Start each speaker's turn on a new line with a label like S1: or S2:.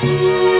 S1: Música